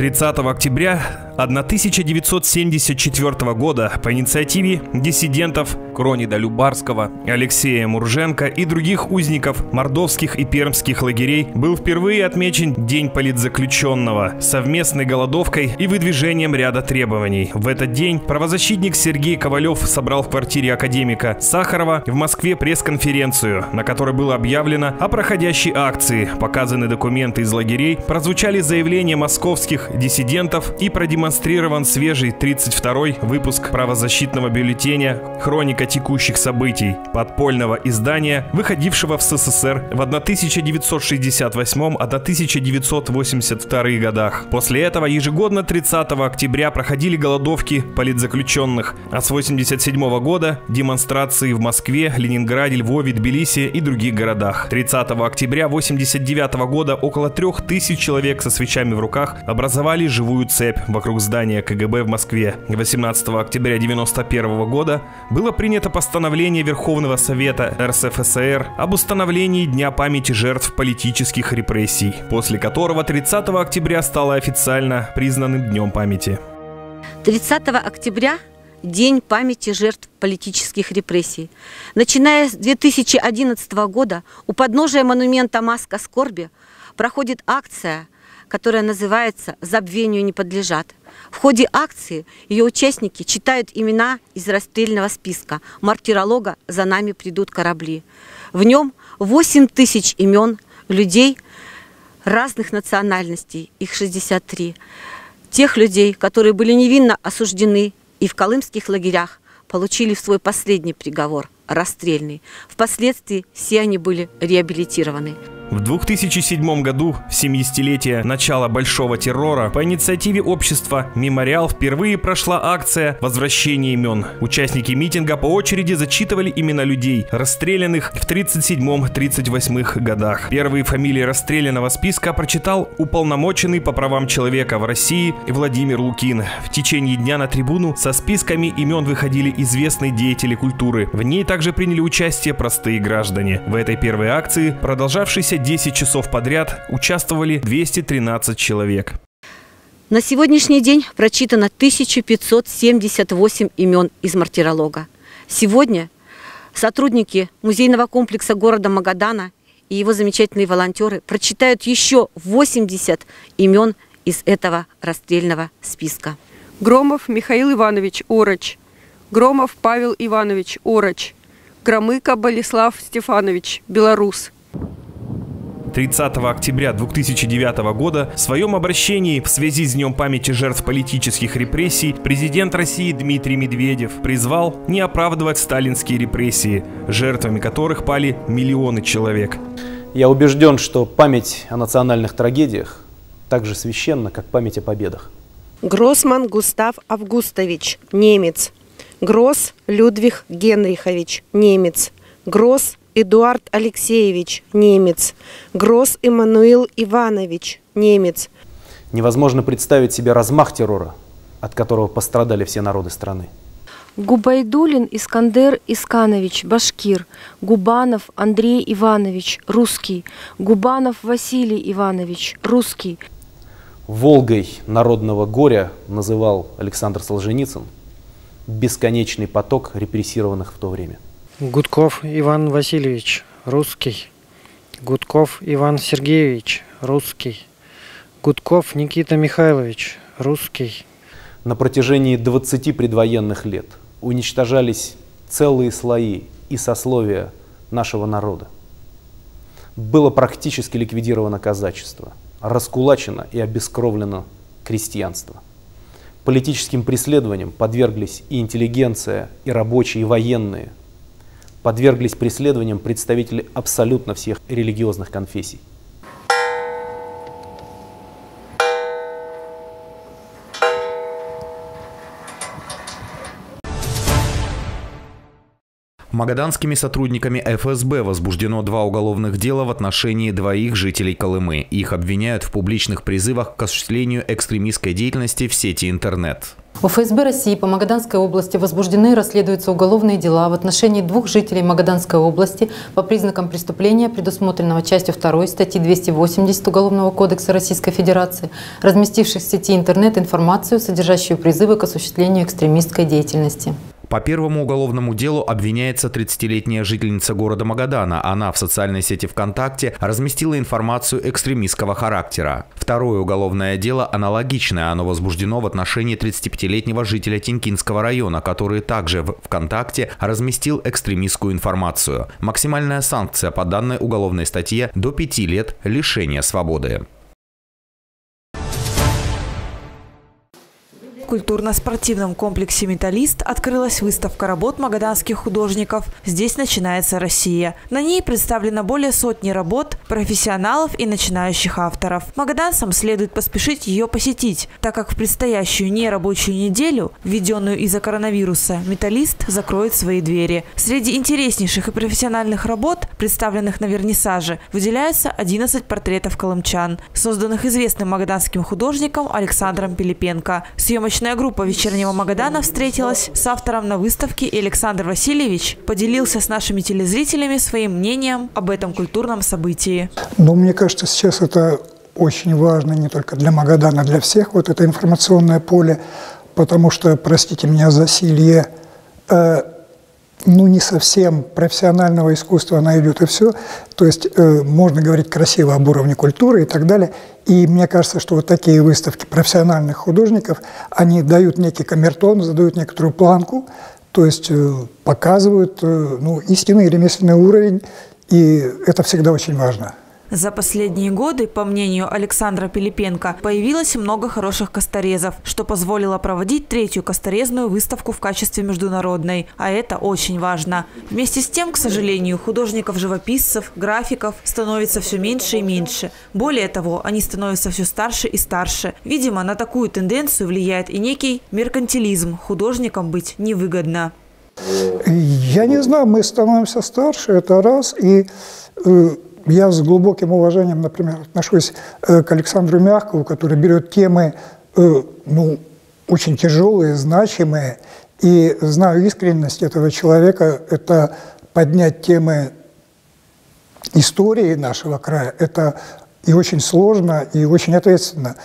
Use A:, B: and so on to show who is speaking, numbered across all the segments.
A: 30 октября 1974 года по инициативе диссидентов Кронида Любарского, Алексея Мурженко и других узников мордовских и пермских лагерей был впервые отмечен День политзаключенного совместной голодовкой и выдвижением ряда требований. В этот день правозащитник Сергей Ковалев собрал в квартире академика Сахарова в Москве пресс-конференцию, на которой было объявлено о проходящей акции, показаны документы из лагерей, прозвучали заявления московских диссидентов и продемонстрирован свежий 32-й выпуск правозащитного бюллетеня «Хроника текущих событий» подпольного издания, выходившего в СССР в 1968-1982 годах. После этого ежегодно 30 октября проходили голодовки политзаключенных, а с 1987 года демонстрации в Москве, Ленинграде, Львове, Тбилиси и других городах. 30 октября 1989 года около 3000 человек со свечами в руках образовали живую цепь вокруг здания КГБ в Москве. 18 октября 1991 года было принято постановление Верховного Совета РСФСР об установлении Дня памяти жертв политических репрессий, после которого 30 октября стало официально признанным Днем памяти.
B: 30 октября День памяти жертв политических репрессий. Начиная с 2011 года у подножия монумента «Маска скорби» проходит акция, которая называется «Забвению не подлежат». В ходе акции ее участники читают имена из расстрельного списка мартиролога «За нами придут корабли». В нем 8 тысяч имен людей разных национальностей, их 63. Тех людей, которые были невинно осуждены и в колымских лагерях получили свой последний приговор – расстрельный. Впоследствии все они были реабилитированы.
A: В 2007 году, в 70-летие начала Большого террора, по инициативе общества «Мемориал» впервые прошла акция «Возвращение имен». Участники митинга по очереди зачитывали имена людей, расстрелянных в 37-38 годах. Первые фамилии расстрелянного списка прочитал уполномоченный по правам человека в России Владимир Лукин. В течение дня на трибуну со списками имен выходили известные деятели культуры. В ней также приняли участие простые граждане. В этой первой акции, продолжавшейся 10 часов подряд участвовали 213 человек.
B: На сегодняшний день прочитано 1578 имен из мартиролога. Сегодня сотрудники музейного комплекса города Магадана и его замечательные волонтеры прочитают еще 80 имен из этого расстрельного списка.
C: Громов Михаил Иванович Ороч, Громов Павел Иванович Ороч, Громыко Болеслав Стефанович, белорус –
A: 30 октября 2009 года в своем обращении в связи с Днем памяти жертв политических репрессий президент России Дмитрий Медведев призвал не оправдывать сталинские репрессии, жертвами которых пали миллионы человек.
D: Я убежден, что память о национальных трагедиях так же священна, как память о победах.
E: Гроссман Густав Августович, немец. Гросс Людвиг Генрихович, немец. Гросс Эдуард Алексеевич, немец. Гросс Эммануил Иванович, немец.
D: Невозможно представить себе размах террора, от которого пострадали все народы страны.
F: Губайдулин Искандер Исканович, башкир. Губанов Андрей Иванович, русский. Губанов Василий Иванович, русский.
D: Волгой народного горя называл Александр Солженицын бесконечный поток репрессированных в то время.
G: Гудков Иван Васильевич, русский. Гудков Иван Сергеевич, русский. Гудков Никита Михайлович, русский.
D: На протяжении 20 предвоенных лет уничтожались целые слои и сословия нашего народа. Было практически ликвидировано казачество, раскулачено и обескровлено крестьянство. Политическим преследованиям подверглись и интеллигенция, и рабочие, и военные – подверглись преследованиям представители абсолютно всех религиозных конфессий.
H: Магаданскими сотрудниками ФСБ возбуждено два уголовных дела в отношении двоих жителей Колымы. Их обвиняют в публичных призывах к осуществлению экстремистской деятельности в сети интернет.
I: В ФСБ России по Магаданской области возбуждены и расследуются уголовные дела в отношении двух жителей Магаданской области по признакам преступления, предусмотренного частью 2 статьи 280 Уголовного кодекса Российской Федерации, разместивших в сети интернет информацию, содержащую призывы к осуществлению экстремистской деятельности.
H: По первому уголовному делу обвиняется 30-летняя жительница города Магадана. Она в социальной сети ВКонтакте разместила информацию экстремистского характера. Второе уголовное дело аналогичное. Оно возбуждено в отношении 35-летнего жителя Тинкинского района, который также в ВКонтакте разместил экстремистскую информацию. Максимальная санкция по данной уголовной статье до 5 лет лишения свободы.
J: Культурно-спортивном комплексе «Металлист» открылась выставка работ магаданских художников «Здесь начинается Россия». На ней представлено более сотни работ профессионалов и начинающих авторов. Магаданцам следует поспешить ее посетить, так как в предстоящую нерабочую неделю, введенную из-за коронавируса, «Металлист» закроет свои двери. Среди интереснейших и профессиональных работ, представленных на вернисаже, выделяются 11 портретов колымчан, созданных известным магаданским художником Александром Пилипенко. Съемочная Съемочная группа «Вечернего Магадана» встретилась с автором на выставке, и Александр Васильевич поделился с нашими телезрителями своим мнением об этом культурном событии.
K: Ну, мне кажется, сейчас это очень важно не только для Магадана, для всех, вот это информационное поле, потому что, простите меня, засилье, э, ну, не совсем профессионального искусства она идет, и все. То есть э, можно говорить красиво об уровне культуры и так далее. И мне кажется, что вот такие выставки профессиональных художников, они дают некий камертон, задают некоторую планку, то есть э, показывают э, ну, истинный ремесленный уровень, и это всегда очень важно.
J: За последние годы, по мнению Александра Пилипенко, появилось много хороших косторезов, что позволило проводить третью косторезную выставку в качестве международной. А это очень важно. Вместе с тем, к сожалению, художников-живописцев, графиков становится все меньше и меньше. Более того, они становятся все старше и старше. Видимо, на такую тенденцию влияет и некий меркантилизм. Художникам быть невыгодно.
K: Я не знаю, мы становимся старше, это раз, и э, я с глубоким уважением, например, отношусь э, к Александру Мягкову, который берет темы э, ну, очень тяжелые, значимые, и знаю искренность этого человека, это поднять темы истории нашего края, это и очень сложно, и очень ответственно.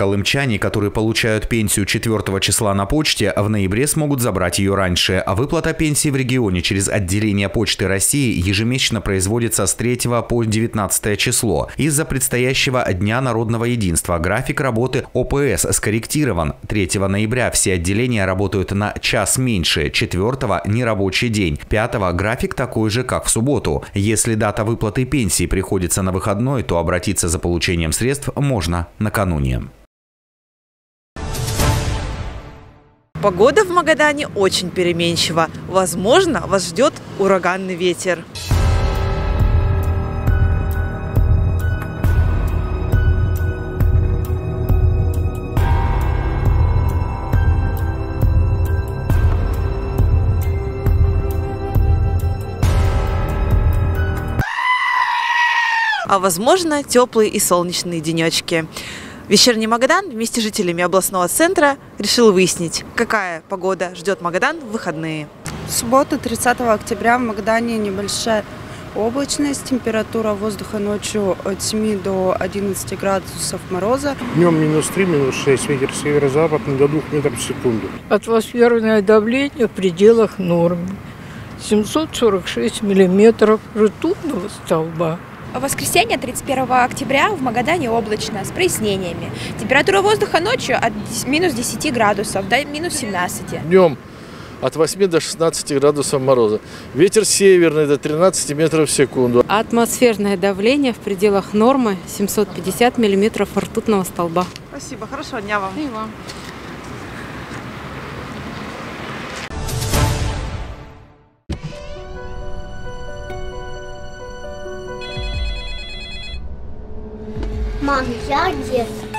H: Колымчане, которые получают пенсию 4 числа на почте, в ноябре смогут забрать ее раньше, а выплата пенсии в регионе через отделение Почты России ежемесячно производится с 3 по 19 число. Из-за предстоящего Дня народного единства график работы ОПС скорректирован. 3 ноября все отделения работают на час меньше, 4 – нерабочий день, 5 – график такой же, как в субботу. Если дата выплаты пенсии приходится на выходной, то обратиться за получением средств можно накануне.
J: Погода в Магадане очень переменчива. Возможно, вас ждет ураганный ветер. а возможно теплые и солнечные денечки. Вечерний Магадан вместе с жителями областного центра решил выяснить, какая погода ждет Магадан в выходные.
C: В субботу, 30 октября, в Магадане небольшая облачность, температура воздуха ночью от 7 до 11 градусов мороза.
L: Днем минус 3, минус 6, ветер северо-западный до 2 метров в секунду.
M: Атмосферное давление в пределах нормы. 746 миллиметров ртутного столба.
N: Воскресенье, 31 октября, в Магадане облачно, с прояснениями. Температура воздуха ночью от минус 10 градусов до минус 17.
O: Днем от 8 до 16 градусов мороза. Ветер северный до 13 метров в секунду.
P: Атмосферное давление в пределах нормы 750 миллиметров ртутного столба.
J: Спасибо, хорошего дня вам.
P: И вам.
Q: Мам, я Одесса.